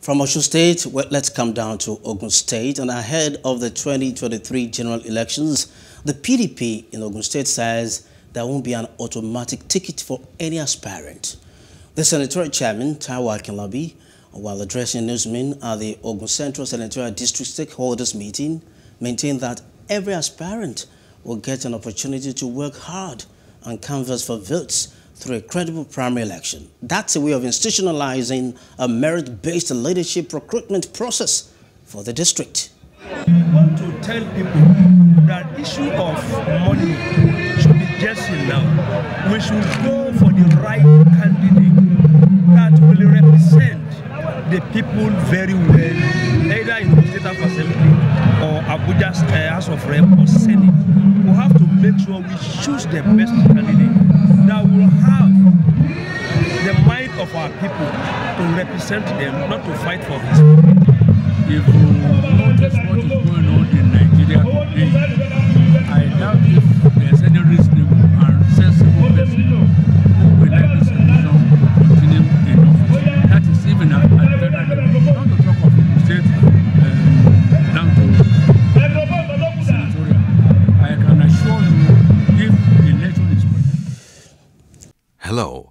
From Osun State, well, let's come down to Ogun State. And ahead of the 2023 general elections, the PDP in Ogun State says there won't be an automatic ticket for any aspirant. The senatorial chairman, Taiwo Akinlabi, while addressing newsmen at the Ogun Central Senatorial District Stakeholders Meeting, maintained that every aspirant will get an opportunity to work hard and canvass for votes through a credible primary election. That's a way of institutionalizing a merit-based leadership recruitment process for the district. We want to tell people that issue of money should be just enough. We should go for the right candidate that will represent the people very well, either in the State of Assembly or Abuja uh, House of Rep or Senate. We have to make sure we choose the best candidate our people to represent them, not to fight for his people. If you notice what is going on in Nigeria today, I doubt if there's any reasonable and sensible person who will like this election to continue in office. That is even at, at federal level. Not to talk of the state um, down to senatorial. I can assure you if election is Hello.